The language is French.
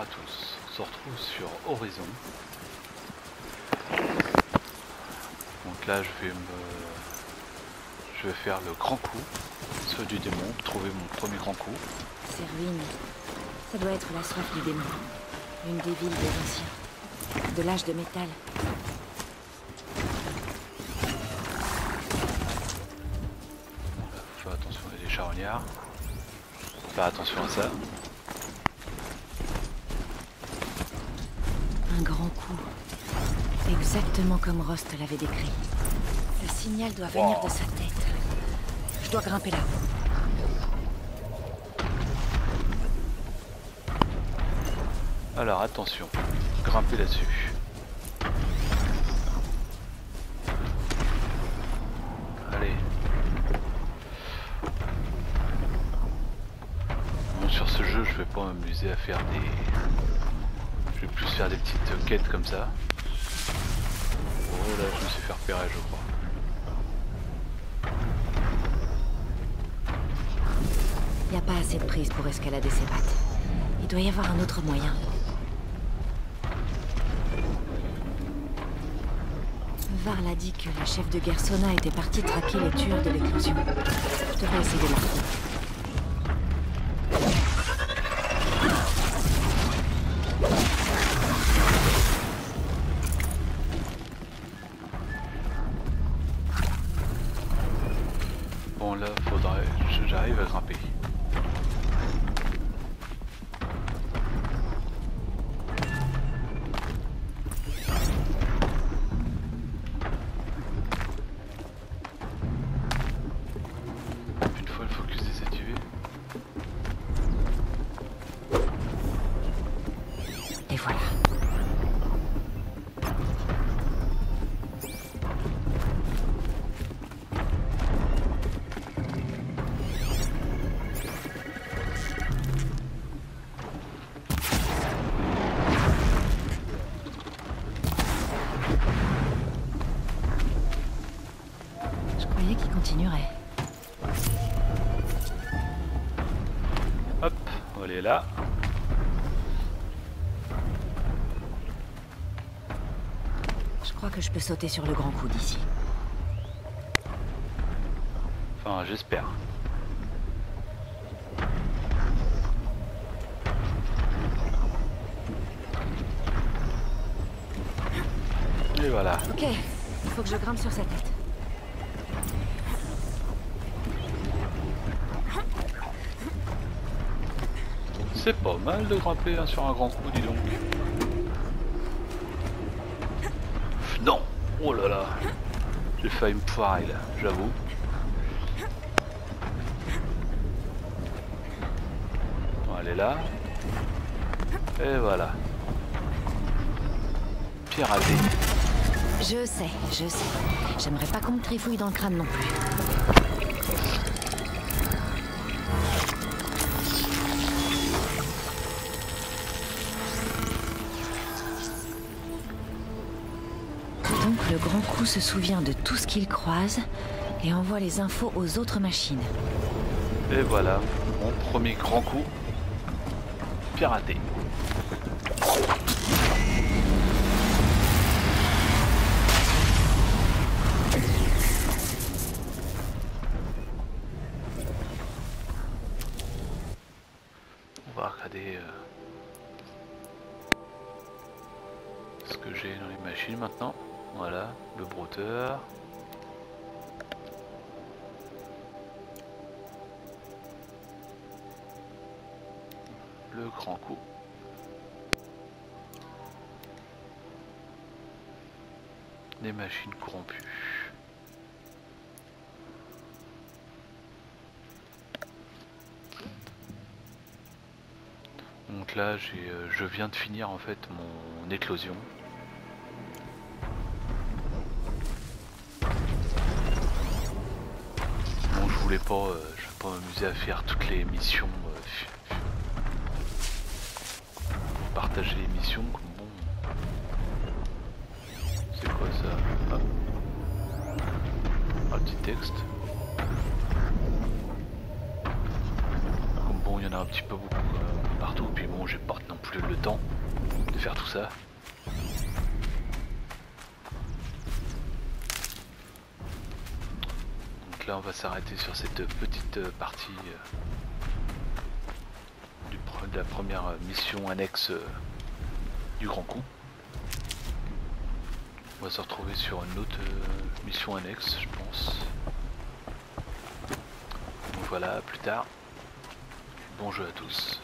à tous. On se retrouve sur Horizon. Donc là, je vais me, je vais faire le grand coup, soit du démon, trouver mon premier grand coup. Ces ruines, ça doit être la soif du démon. Une des villes des anciens. De l'âge de métal. Faut attention à des charognards. Faut faire attention à ça. Un grand coup. Exactement comme Rost l'avait décrit. Le signal doit venir de sa tête. Je dois grimper là-haut. Alors attention, grimper là-dessus. Allez. Bon, sur ce jeu, je vais pas m'amuser à faire des... Je vais plus faire des petites quêtes comme ça. Oh là, je me suis fait repérer, je crois. Il n'y a pas assez de prise pour escalader ces pattes. Il doit y avoir un autre moyen. Varl a dit que la chef de guerre Sona était partie traquer les tueurs de l'éclosion. Je devrais essayer de la retrouver. Bon là, faudrait... J'arrive à grimper. Croyais qu'il continuerait. Hop, on est là. Je crois que je peux sauter sur le grand coup d'ici. Enfin, j'espère. Et voilà. Ok, il faut que je grimpe sur sa tête. C'est pas mal de grimper hein, sur un grand coup, dis donc. Non Oh là là J'ai failli me foirer là, j'avoue. On va aller là. Et voilà. Pirater. Je sais, je sais. J'aimerais pas qu'on me trifouille dans le crâne non plus. Le grand coup se souvient de tout ce qu'il croise et envoie les infos aux autres machines. Et voilà, mon premier grand coup. Piraté. On va regarder euh, ce que j'ai dans les machines maintenant. Voilà, le brouteur. le grand coup. Des machines corrompues. Donc là, euh, je viens de finir en fait mon éclosion. Voulais pas, euh, je vais pas m'amuser à faire toutes les missions euh, partager les missions comme bon. C'est quoi ça? Hop. Un petit texte. Comme bon, il y en a un petit peu beaucoup euh, partout, puis bon, j'ai pas non plus le temps de faire tout ça. Donc on va s'arrêter sur cette petite partie de la première mission annexe du Grand Coup. On va se retrouver sur une autre mission annexe, je pense. Donc voilà, plus tard. Bon jeu à tous.